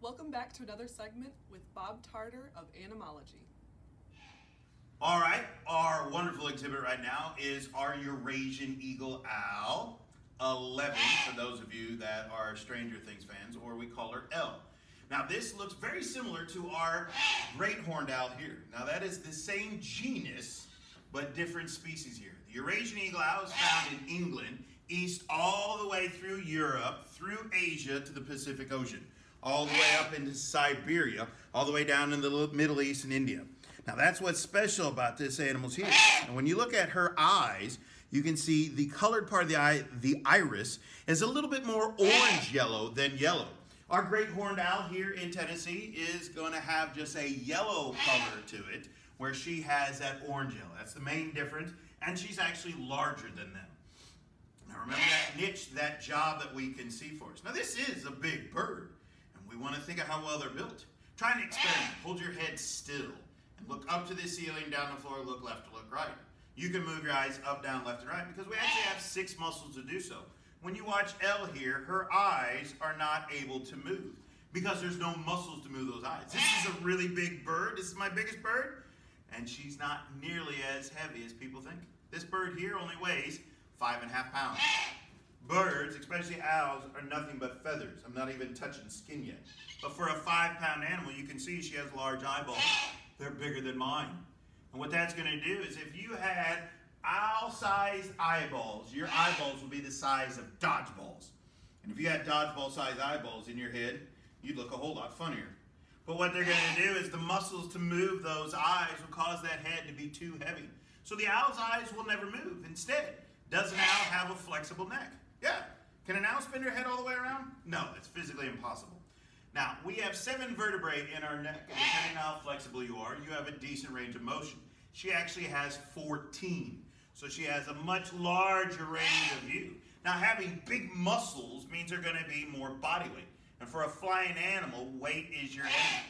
Welcome back to another segment with Bob Tarter of Animalogy. All right, our wonderful exhibit right now is our Eurasian Eagle Owl 11, for those of you that are Stranger Things fans, or we call her L. Now, this looks very similar to our great horned owl here. Now, that is the same genus, but different species here. The Eurasian Eagle Owl is found in England, east all the way through Europe, through Asia to the Pacific Ocean all the way up into Siberia, all the way down in the Middle East and India. Now that's what's special about this animal's here. And when you look at her eyes, you can see the colored part of the eye, the iris, is a little bit more orange yellow than yellow. Our great horned owl here in Tennessee is going to have just a yellow color to it, where she has that orange yellow. That's the main difference, and she's actually larger than them. Now remember that niche, that job that we can see for us. Now this is a big bird. And we want to think of how well they're built. Try an experiment. Hold your head still and look up to the ceiling, down the floor, look left, look right. You can move your eyes up, down, left, and right because we actually have six muscles to do so. When you watch Elle here, her eyes are not able to move because there's no muscles to move those eyes. This is a really big bird. This is my biggest bird, and she's not nearly as heavy as people think. This bird here only weighs five and a half pounds. Birds, especially owls, are nothing but feathers. I'm not even touching skin yet. But for a five pound animal, you can see she has large eyeballs. They're bigger than mine. And what that's going to do is if you had owl-sized eyeballs, your eyeballs would be the size of dodgeballs. And if you had dodgeball-sized eyeballs in your head, you'd look a whole lot funnier. But what they're going to do is the muscles to move those eyes will cause that head to be too heavy. So the owl's eyes will never move. Instead, does an owl have a flexible neck? Yeah. Can an owl spin her head all the way around? No, it's physically impossible. Now, we have seven vertebrae in our neck, and depending on how flexible you are, you have a decent range of motion. She actually has 14, so she has a much larger range of view. Now, having big muscles means they're going to be more body weight. And for a flying animal, weight is your enemy.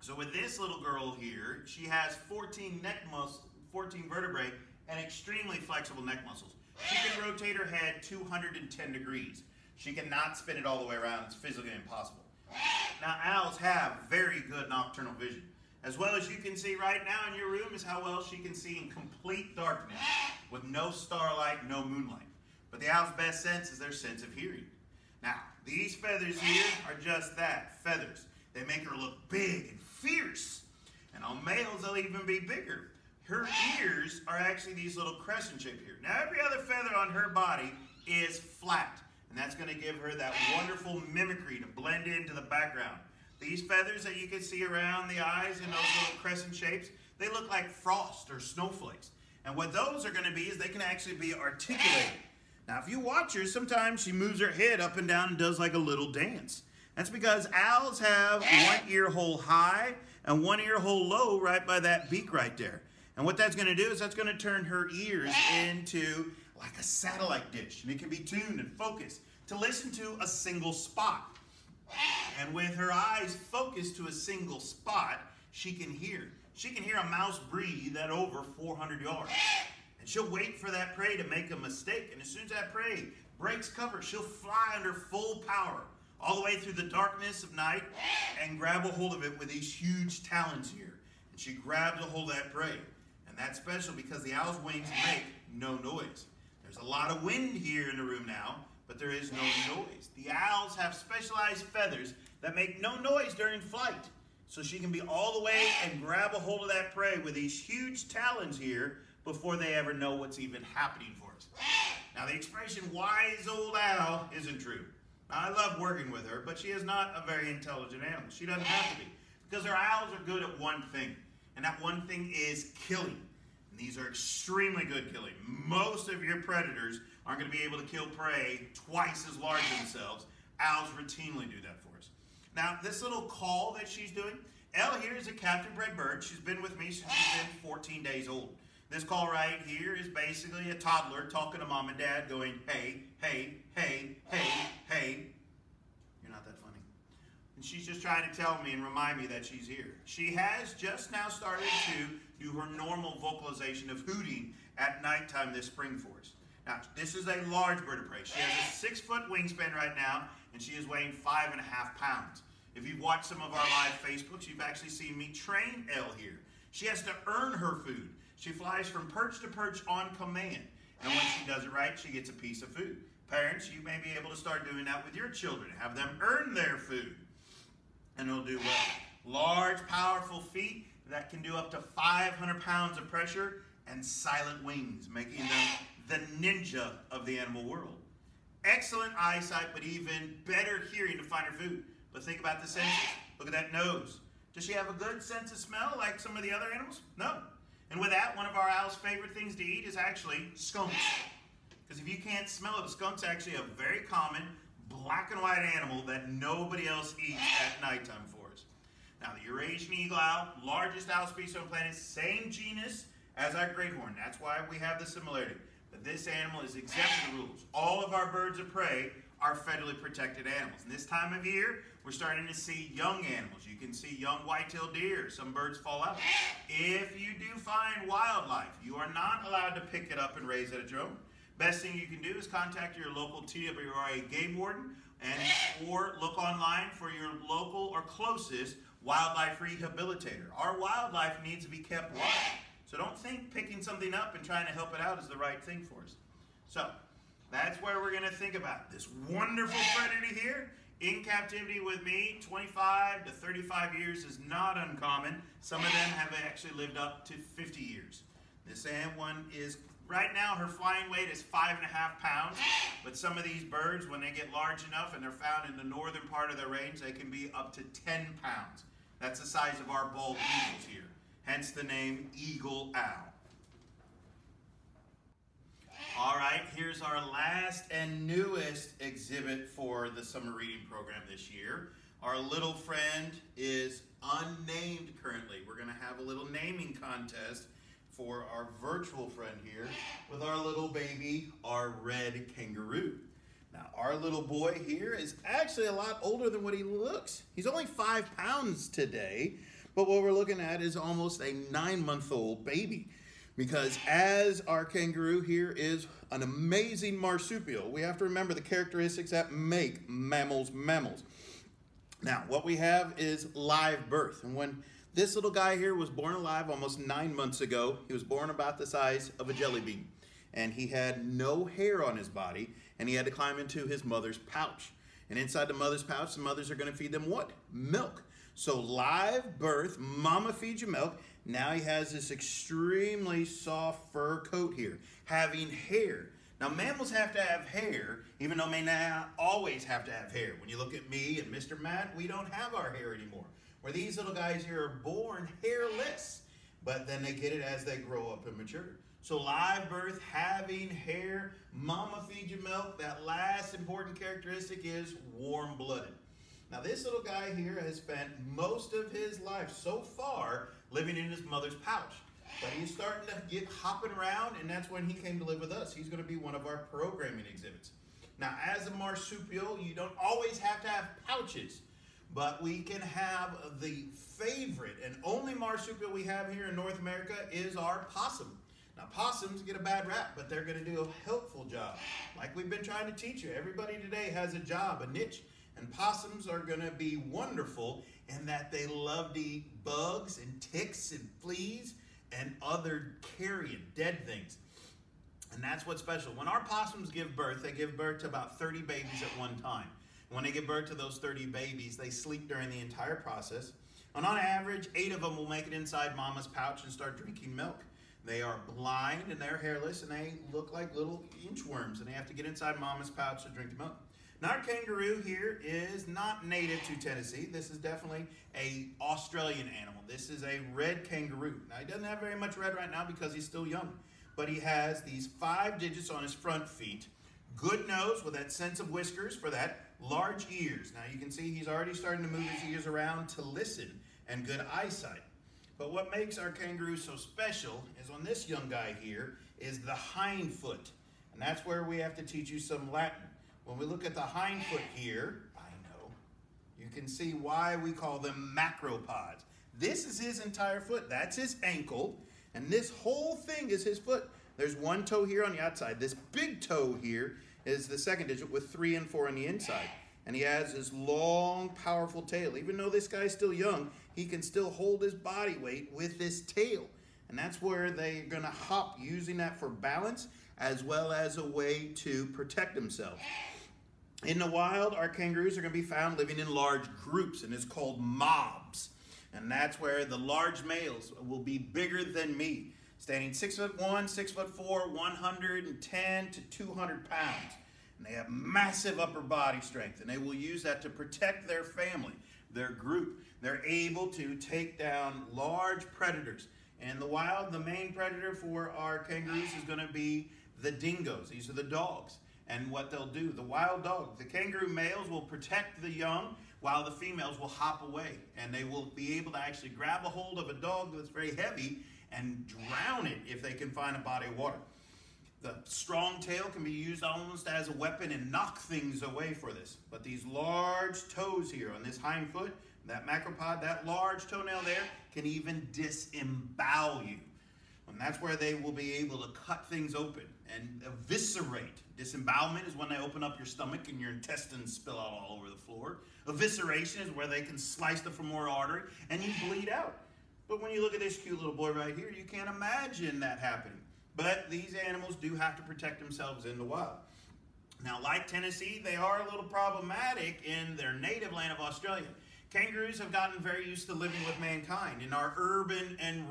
So with this little girl here, she has 14 neck muscles, 14 vertebrae, and extremely flexible neck muscles. She can rotate her head 210 degrees. She cannot spin it all the way around. It's physically impossible. Now, owls have very good nocturnal vision. As well as you can see right now in your room is how well she can see in complete darkness with no starlight, no moonlight. But the owl's best sense is their sense of hearing. Now, these feathers here are just that, feathers. They make her look big and fierce. And on males, they'll even be bigger her ears are actually these little crescent shape here. Now every other feather on her body is flat. And that's going to give her that wonderful mimicry to blend into the background. These feathers that you can see around the eyes in those little crescent shapes, they look like frost or snowflakes. And what those are going to be is they can actually be articulated. Now, if you watch her, sometimes she moves her head up and down and does like a little dance. That's because owls have one ear hole high and one ear hole low right by that beak right there. And what that's going to do is that's going to turn her ears into like a satellite dish. And it can be tuned and focused to listen to a single spot. And with her eyes focused to a single spot, she can hear. She can hear a mouse breathe at over 400 yards. And she'll wait for that prey to make a mistake. And as soon as that prey breaks cover, she'll fly under full power all the way through the darkness of night and grab a hold of it with these huge talons here. And she grabs a hold of that prey. And that's special because the owl's wings make no noise. There's a lot of wind here in the room now, but there is no noise. The owls have specialized feathers that make no noise during flight. So she can be all the way and grab a hold of that prey with these huge talons here before they ever know what's even happening for us. Now the expression wise old owl isn't true. Now, I love working with her, but she is not a very intelligent animal. She doesn't have to be because her owls are good at one thing. And that one thing is killing. And these are extremely good killing. Most of your predators aren't going to be able to kill prey twice as large themselves. Owls routinely do that for us. Now, this little call that she's doing, Elle here is a captive bred bird. She's been with me since she's been 14 days old. This call right here is basically a toddler talking to mom and dad going, hey, hey, hey, hey, hey. You're not that funny. And she's just trying to tell me and remind me that she's here. She has just now started to do her normal vocalization of hooting at nighttime this spring for us. Now, this is a large bird of prey. She has a six foot wingspan right now, and she is weighing five and a half pounds. If you've watched some of our live Facebooks, you've actually seen me train Elle here. She has to earn her food. She flies from perch to perch on command. And when she does it right, she gets a piece of food. Parents, you may be able to start doing that with your children. Have them earn their food, and they'll do well. Large, powerful feet that can do up to 500 pounds of pressure and silent wings, making them the ninja of the animal world. Excellent eyesight, but even better hearing to find her food. But think about the senses. Look at that nose. Does she have a good sense of smell like some of the other animals? No. And with that, one of our owl's favorite things to eat is actually skunks. Because if you can't smell it, skunk's actually a very common black and white animal that nobody else eats at nighttime for us. Now, the Eurasian eagle owl, largest owl species on the planet, same genus as our great horn. That's why we have the similarity. But this animal is exempt from the rules. All of our birds of prey are federally protected animals. And this time of year, we're starting to see young animals. You can see young white-tailed deer. Some birds fall out. If you do find wildlife, you are not allowed to pick it up and raise it at your own. Best thing you can do is contact your local TWRA game warden and or look online for your local or closest wildlife rehabilitator. Our wildlife needs to be kept wild. So don't think picking something up and trying to help it out is the right thing for us. So that's where we're going to think about this wonderful predator here in captivity with me. 25 to 35 years is not uncommon. Some of them have actually lived up to 50 years. This one is Right now, her flying weight is five and a half pounds, but some of these birds, when they get large enough and they're found in the northern part of their range, they can be up to 10 pounds. That's the size of our bald eagles here, hence the name eagle owl. All right, here's our last and newest exhibit for the summer reading program this year. Our little friend is unnamed currently. We're going to have a little naming contest for our virtual friend here with our little baby, our red kangaroo. Now, our little boy here is actually a lot older than what he looks. He's only five pounds today, but what we're looking at is almost a nine month old baby. Because as our kangaroo here is an amazing marsupial, we have to remember the characteristics that make mammals mammals. Now, what we have is live birth. And when this little guy here was born alive almost nine months ago. He was born about the size of a jelly bean. And he had no hair on his body, and he had to climb into his mother's pouch. And inside the mother's pouch, the mothers are going to feed them what? Milk. So live birth, mama feeds you milk. Now he has this extremely soft fur coat here, having hair. Now mammals have to have hair, even though may not always have to have hair. When you look at me and Mr. Matt, we don't have our hair anymore where these little guys here are born hairless, but then they get it as they grow up and mature. So live birth, having hair, mama feed you milk, that last important characteristic is warm-blooded. Now this little guy here has spent most of his life so far living in his mother's pouch. But he's starting to get hopping around, and that's when he came to live with us. He's going to be one of our programming exhibits. Now, as a marsupial, you don't always have to have pouches. But we can have the favorite and only marsupial we have here in North America is our possum. Now possums get a bad rap, but they're going to do a helpful job. Like we've been trying to teach you, everybody today has a job, a niche, and possums are going to be wonderful in that they love to eat bugs and ticks and fleas and other carrion, dead things. And that's what's special. When our possums give birth, they give birth to about 30 babies at one time. When they give birth to those 30 babies, they sleep during the entire process. And on average, eight of them will make it inside mama's pouch and start drinking milk. They are blind and they're hairless and they look like little inchworms and they have to get inside mama's pouch to drink the milk. Now our kangaroo here is not native to Tennessee. This is definitely a Australian animal. This is a red kangaroo. Now he doesn't have very much red right now because he's still young, but he has these five digits on his front feet, good nose with that sense of whiskers for that, large ears. Now you can see he's already starting to move his ears around to listen and good eyesight. But what makes our kangaroo so special is on this young guy here is the hind foot. And that's where we have to teach you some Latin. When we look at the hind foot here, I know, you can see why we call them macropods. This is his entire foot. That's his ankle. And this whole thing is his foot. There's one toe here on the outside. This big toe here is the second digit with three and four on the inside. And he has his long, powerful tail. Even though this guy's still young, he can still hold his body weight with this tail. And that's where they're going to hop using that for balance as well as a way to protect themselves. In the wild, our kangaroos are going to be found living in large groups, and it's called mobs. And that's where the large males will be bigger than me, standing six foot one, six foot four, 110 to 200 pounds. And they have massive upper body strength, and they will use that to protect their family, their group. They're able to take down large predators. In the wild, the main predator for our kangaroos is going to be the dingoes. These are the dogs and what they'll do. The wild dog, the kangaroo males will protect the young while the females will hop away and they will be able to actually grab a hold of a dog that's very heavy and drown it if they can find a body of water. The strong tail can be used almost as a weapon and knock things away for this. But these large toes here on this hind foot, that macropod, that large toenail there, can even disembowel you. And that's where they will be able to cut things open and eviscerate. Disembowelment is when they open up your stomach and your intestines spill out all over the floor. Evisceration is where they can slice the femoral artery and you bleed out. But when you look at this cute little boy right here, you can't imagine that happening. But these animals do have to protect themselves in the wild. Now, like Tennessee, they are a little problematic in their native land of Australia. Kangaroos have gotten very used to living with mankind in our urban and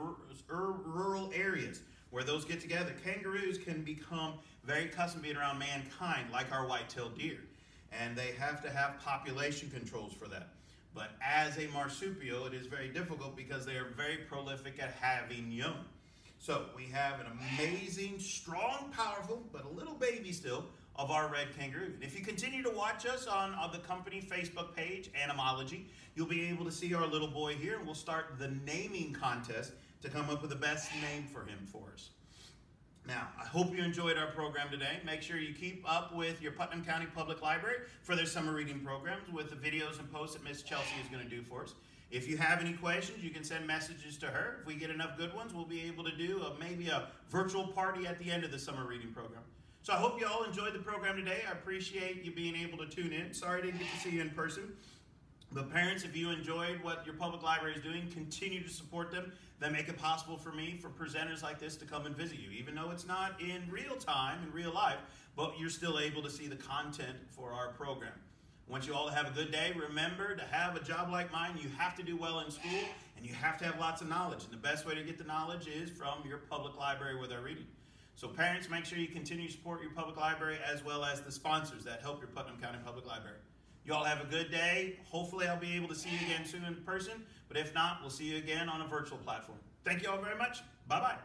rural areas where those get together. Kangaroos can become very accustomed to being around mankind, like our white-tailed deer, and they have to have population controls for that. But as a marsupial, it is very difficult because they are very prolific at having young. So we have an amazing, strong, powerful, but a little baby still, of our red kangaroo. And if you continue to watch us on, on the company Facebook page, Animalogy, you'll be able to see our little boy here, and we'll start the naming contest to come up with the best name for him for us. Now, I hope you enjoyed our program today. Make sure you keep up with your Putnam County Public Library for their summer reading programs with the videos and posts that Miss Chelsea is going to do for us. If you have any questions, you can send messages to her. If we get enough good ones, we'll be able to do a, maybe a virtual party at the end of the summer reading program. So I hope you all enjoyed the program today. I appreciate you being able to tune in. Sorry I didn't get to see you in person. But parents, if you enjoyed what your public library is doing, continue to support them. They make it possible for me, for presenters like this, to come and visit you, even though it's not in real time, in real life, but you're still able to see the content for our program. I want you all to have a good day. Remember, to have a job like mine, you have to do well in school, and you have to have lots of knowledge. And the best way to get the knowledge is from your public library where they're reading. So parents, make sure you continue to support your public library as well as the sponsors that help your Putnam County Public Library. You all have a good day. Hopefully I'll be able to see you again soon in person, but if not, we'll see you again on a virtual platform. Thank you all very much. Bye-bye.